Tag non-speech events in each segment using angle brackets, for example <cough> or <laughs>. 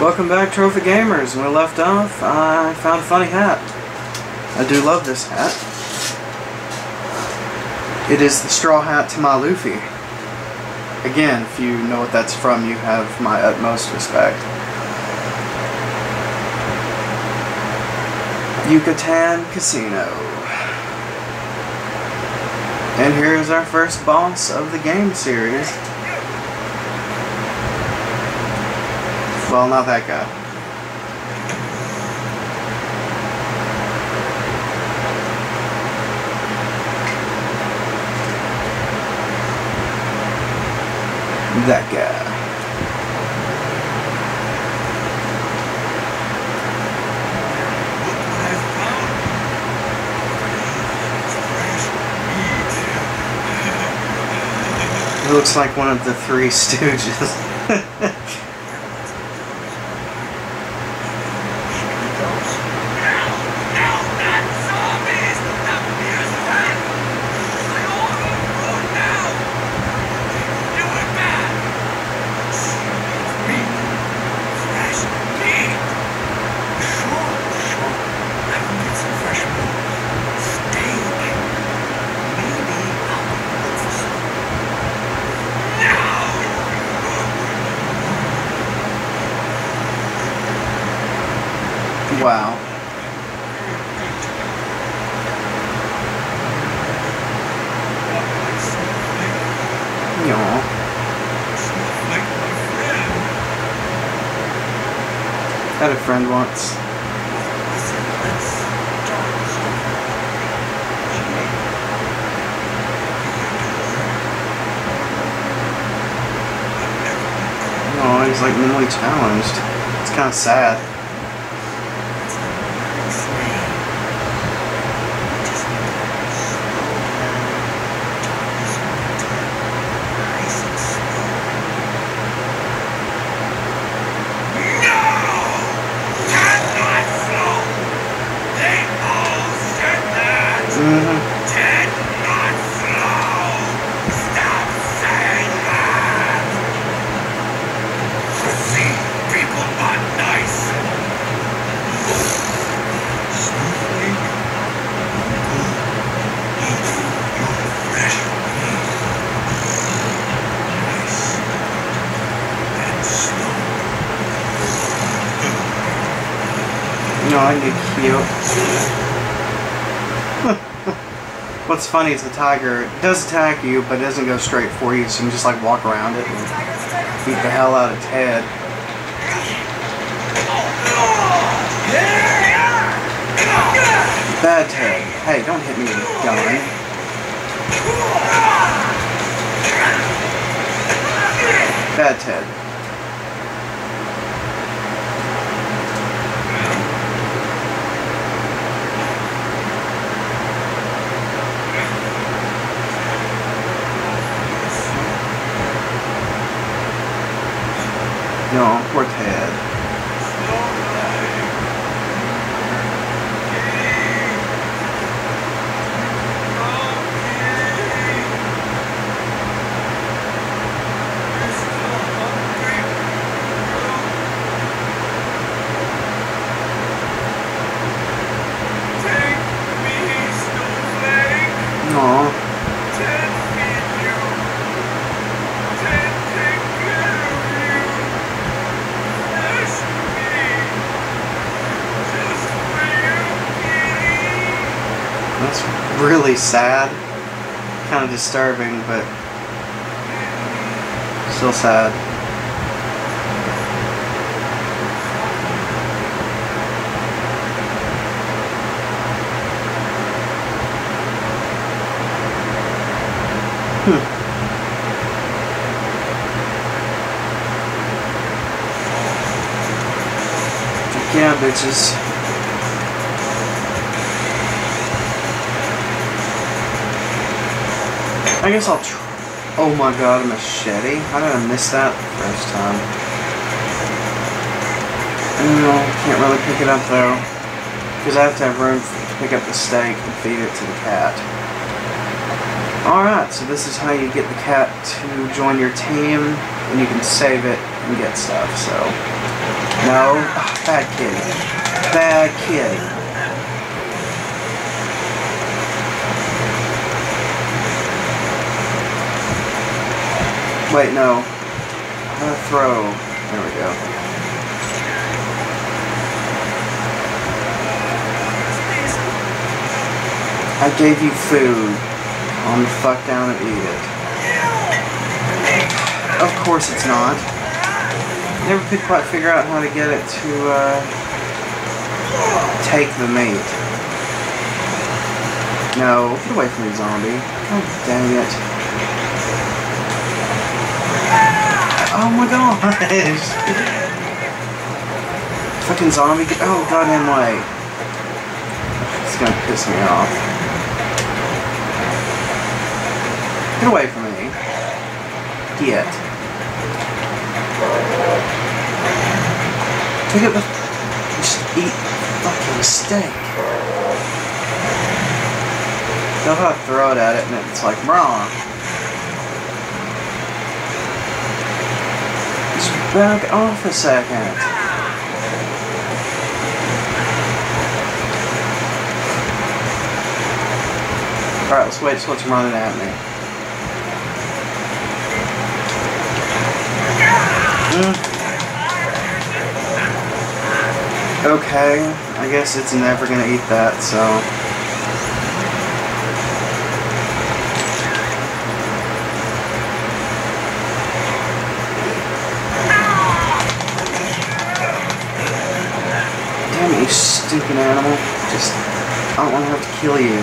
Welcome back, Trophic Gamers. When we left off, I found a funny hat. I do love this hat. It is the straw hat to my Luffy. Again, if you know what that's from, you have my utmost respect. Yucatan Casino. And here's our first boss of the game series. Well, not that guy. That guy. He looks like one of the three <laughs> stooges. Wow. Yaw. Had a friend once. Oh, he's like mentally challenged. It's kind of sad. hmm No, I get cute. What's funny is the tiger does attack you, but it doesn't go straight for you, so you can just like walk around it and beat the hell out of Ted. Bad Ted. Hey, don't hit me with a gun. Bad Ted. Really sad. Kind of disturbing, but still sad. Hmm. Yeah, bitches. I guess I'll try. Oh my god, a machete? How did I miss that first time? No, can't really pick it up though. Because I have to have room to pick up the steak and feed it to the cat. Alright, so this is how you get the cat to join your team, and you can save it and get stuff, so. No. Ah, bad kitty. Bad kitty. Wait, no. I'm gonna throw. There we go. I gave you food. Calm the fuck down and eat it. Of course it's not. Never could quite figure out how to get it to uh, take the meat. No, get away from me, zombie. God dang it. Oh my gosh! <laughs> Fucking zombie, oh goddamn way. It's gonna piss me off. Get away from me. Get. Take it the... Just eat fucking steak. Know how to throw it at it and it's like, wrong. Back off a second. Alright, let's wait till it's running at me. Hmm. Okay, I guess it's never gonna eat that, so... stupid animal. Just, I don't want to have to kill you.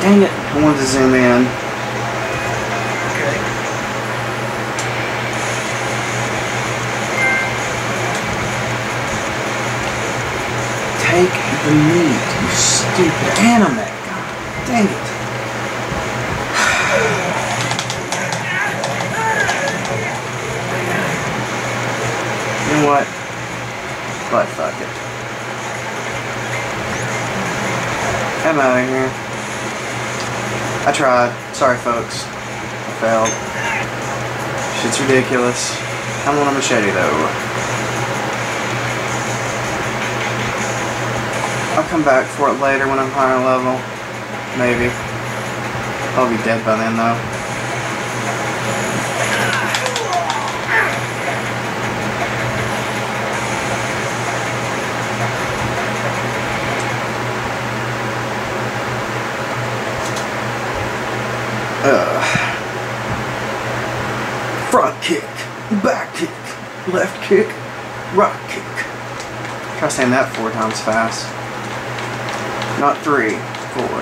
Dang it, I wanted to zoom in. Okay. Take the meat, you stupid anime. God dang it. What? But fuck it. I'm out of here. I tried. Sorry, folks. I failed. Shit's ridiculous. I'm on a machete, though. I'll come back for it later when I'm higher level. Maybe. I'll be dead by then, though. Uh, front kick, back kick, left kick, right kick. Try saying that four times fast. Not three, four.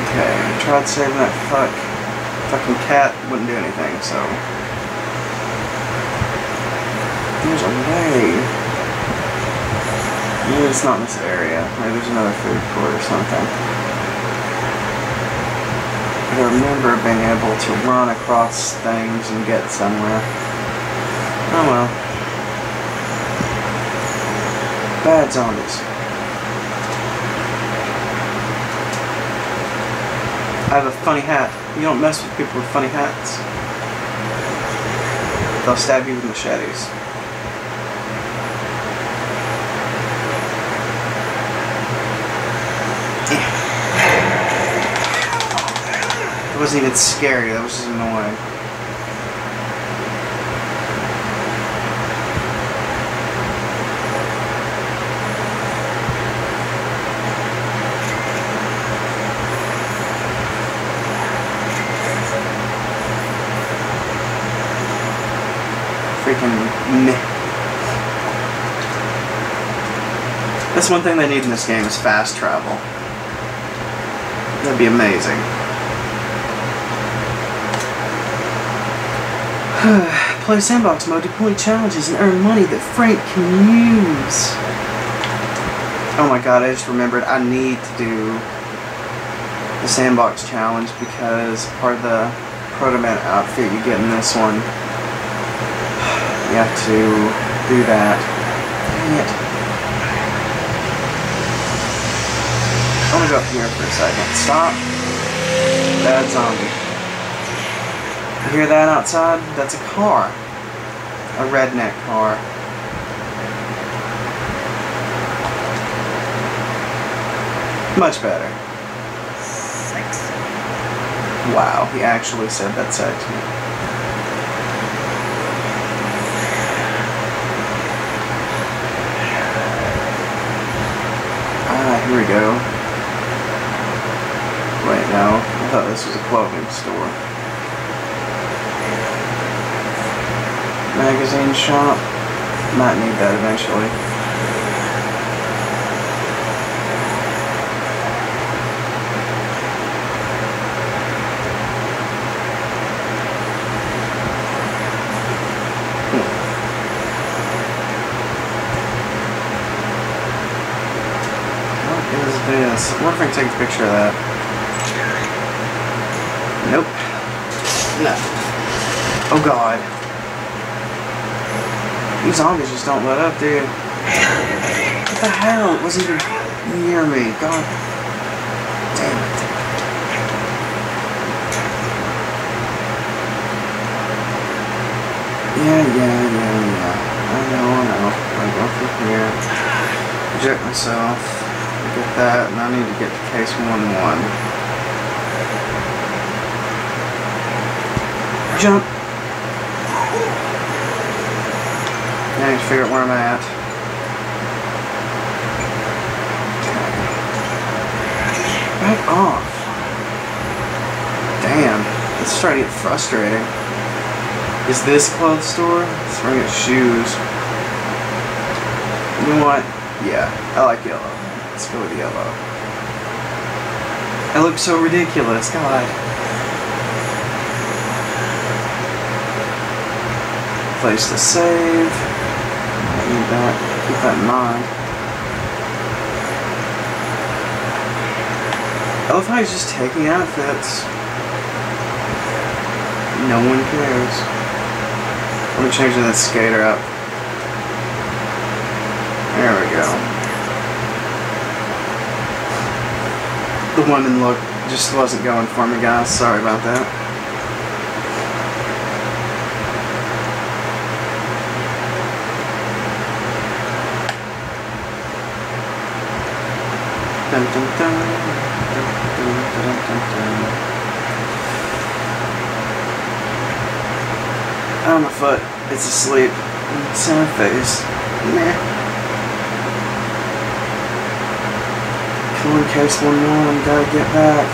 Okay, I tried saving that fuck. Fucking cat wouldn't do anything, so. There's a way. Maybe it's not in this area. Maybe there's another food court or something. I remember being able to run across things and get somewhere. Oh well. Bad zombies. I have a funny hat. You don't mess with people with funny hats. They'll stab you with machetes. Wasn't even scary, that was just annoying. Freaking meh. That's one thing they need in this game is fast travel. That'd be amazing. <sighs> Play sandbox mode to complete challenges and earn money that Frank can use. Oh my god, I just remembered I need to do the sandbox challenge because part of the Proto Man outfit you get in this one, you have to do that. Dang it. I want to go up here for a second. Stop. Bad zombie. You hear that outside? That's a car. A redneck car. Much better. Six. Wow, he actually said that sexy. Ah, here we go. Wait, no. I thought this was a clothing store. Magazine shop. Might need that eventually. What is this? I wonder if I take a picture of that. Nope. No. Oh god. These zombies just don't let up, dude. What the hell? It wasn't even near me. God damn it. Yeah, yeah, yeah, yeah. I know, I know. I go through here. Eject myself. Get that, and I need to get to case 1 1. Jump! I need to figure out where I'm at. Back off. Damn, it's starting to get frustrating. Is this clothes store? It's wearing its shoes. You know what? Yeah, I like yellow. Let's go with yellow. It looks so ridiculous, God. Place to save. That. Keep that in mind. I love how he's just taking outfits. No one cares. Let me change that skater up. There we go. The woman look just wasn't going for me, guys. Sorry about that. Dun, dun, dun. Oh, my foot. It's asleep. Sad face. Meh. Killing case 1 1. Gotta get back.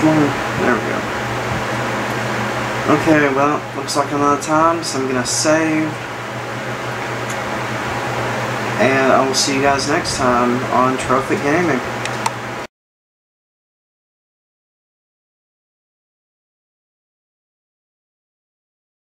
Come on. Okay, well, looks like I'm out of time, so I'm gonna save. And I will see you guys next time on Trophic Gaming.